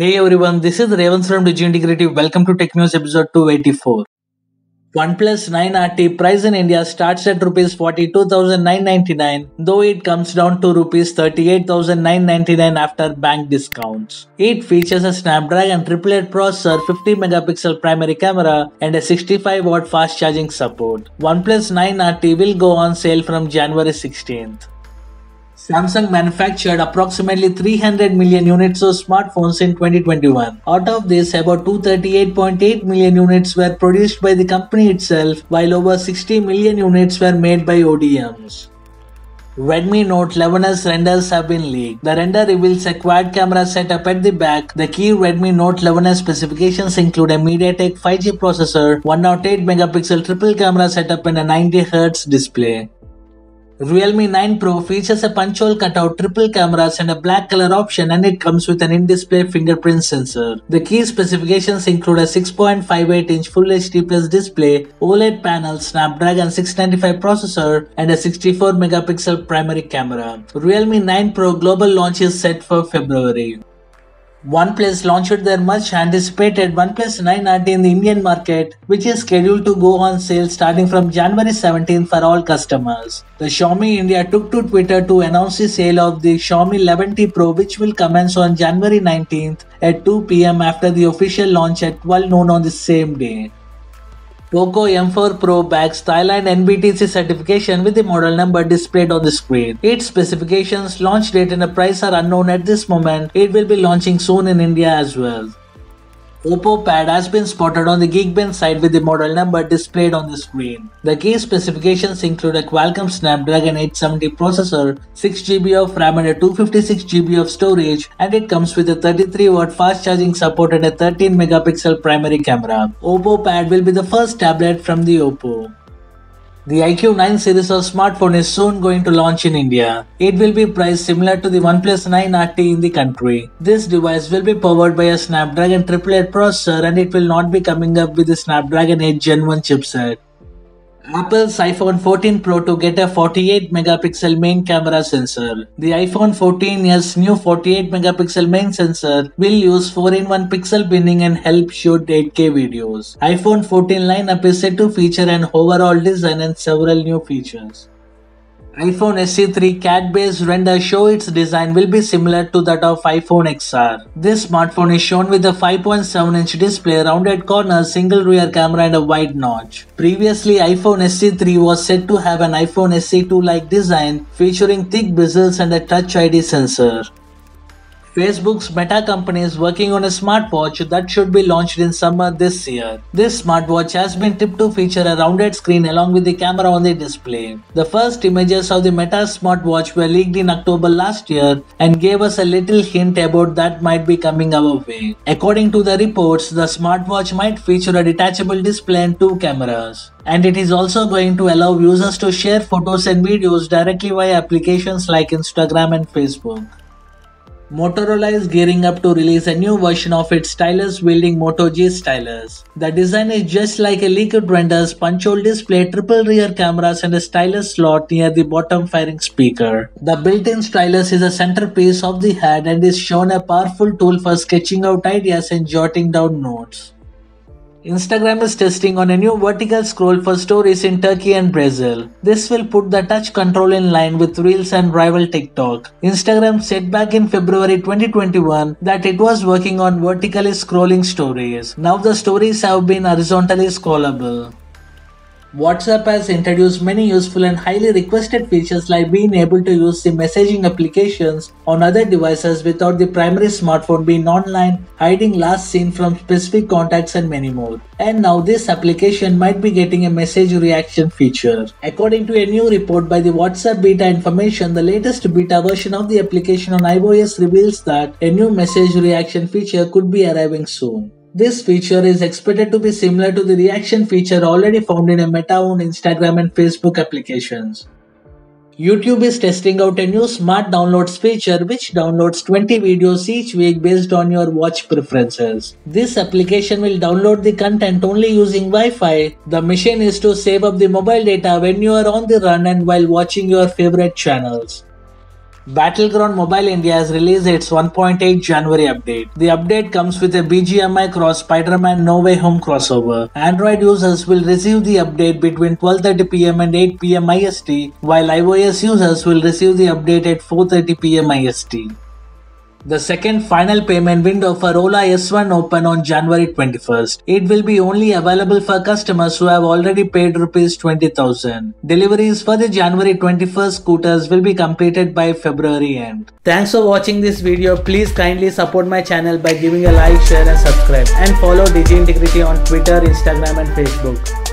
Hey everyone, this is Revans from Digi Integrity. Welcome to Tech News episode 284. OnePlus 9RT price in India starts at Rs 42,999, though it comes down to Rs 38,999 after bank discounts. It features a Snapdragon 888 processor, 50 megapixel primary camera, and a 65 watt fast charging support. OnePlus 9RT will go on sale from January 16th. Samsung manufactured approximately 300 million units of smartphones in 2021. Out of this, about 238.8 million units were produced by the company itself, while over 60 million units were made by ODMs. Redmi Note 11S renders have been leaked. The render reveals a quad camera setup at the back. The key Redmi Note 11S specifications include a MediaTek 5G processor, 108 megapixel triple camera setup, and a 90Hz display. Realme 9 Pro features a punch hole cutout, triple cameras and a black color option and it comes with an in-display fingerprint sensor. The key specifications include a 6.58 inch Full HD Plus display, OLED panel, Snapdragon 695 processor and a 64 megapixel primary camera. Realme 9 Pro global launch is set for February. OnePlus launched their much anticipated OnePlus 9RT in the Indian market, which is scheduled to go on sale starting from January 17 for all customers. The Xiaomi India took to Twitter to announce the sale of the Xiaomi 11T Pro, which will commence on January 19th at 2 pm after the official launch at 12 noon on the same day. Poco M4 Pro bags Thailand NBTC certification with the model number displayed on the screen. Its specifications, launch date and price are unknown at this moment. It will be launching soon in India as well. Oppo Pad has been spotted on the Geekbench site with the model number displayed on the screen. The key specifications include a Qualcomm Snapdragon 870 processor, 6GB of RAM and a 256GB of storage and it comes with a 33W fast charging support and a 13 megapixel primary camera. Oppo Pad will be the first tablet from the Oppo. The iQOO 9 series of smartphone is soon going to launch in India. It will be priced similar to the OnePlus 9 RT in the country. This device will be powered by a Snapdragon 888 processor and it will not be coming up with the Snapdragon 8 Gen 1 chipset. Apple's iPhone 14 Pro to get a 48 megapixel main camera sensor. The iPhone 14's new 48 megapixel main sensor will use 4 in 1 pixel binning and help shoot 8K videos. iPhone 14 lineup is set to feature an overall design and several new features iPhone SE3 CAD-based render show its design will be similar to that of iPhone XR. This smartphone is shown with a 5.7-inch display, rounded corners, single rear camera and a wide notch. Previously, iPhone SE3 was said to have an iPhone SE2-like design featuring thick bezels and a Touch ID sensor. Facebook's Meta company is working on a smartwatch that should be launched in summer this year. This smartwatch has been tipped to feature a rounded screen along with the camera on the display. The first images of the Meta smartwatch were leaked in October last year and gave us a little hint about that might be coming our way. According to the reports, the smartwatch might feature a detachable display and two cameras. And it is also going to allow users to share photos and videos directly via applications like Instagram and Facebook. Motorola is gearing up to release a new version of its stylus wielding Moto G stylus. The design is just like a leaked render's punch hole display, triple rear cameras, and a stylus slot near the bottom firing speaker. The built in stylus is a centerpiece of the head and is shown a powerful tool for sketching out ideas and jotting down notes. Instagram is testing on a new vertical scroll for stories in Turkey and Brazil. This will put the touch control in line with Reels and rival TikTok. Instagram said back in February 2021 that it was working on vertically scrolling stories. Now the stories have been horizontally scrollable. WhatsApp has introduced many useful and highly requested features like being able to use the messaging applications on other devices without the primary smartphone being online, hiding last seen from specific contacts and many more. And now this application might be getting a message reaction feature. According to a new report by the WhatsApp beta information, the latest beta version of the application on iOS reveals that a new message reaction feature could be arriving soon. This feature is expected to be similar to the reaction feature already found in a Meta-owned Instagram and Facebook applications. YouTube is testing out a new smart downloads feature which downloads 20 videos each week based on your watch preferences. This application will download the content only using Wi-Fi. The mission is to save up the mobile data when you are on the run and while watching your favorite channels. Battleground Mobile India has released its 1.8 January update. The update comes with a BGMI cross Spider-Man No Way Home crossover. Android users will receive the update between 12:30 pm and 8 pm IST, while iOS users will receive the update at 4:30 pm IST. The second final payment window for Ola S1 open on January 21st. It will be only available for customers who have already paid rupees 20,000. Deliveries for the January 21st scooters will be completed by February end. Thanks for watching this video. Please kindly support my channel by giving a like, share and subscribe and follow Digi Integrity on Twitter, Instagram and Facebook.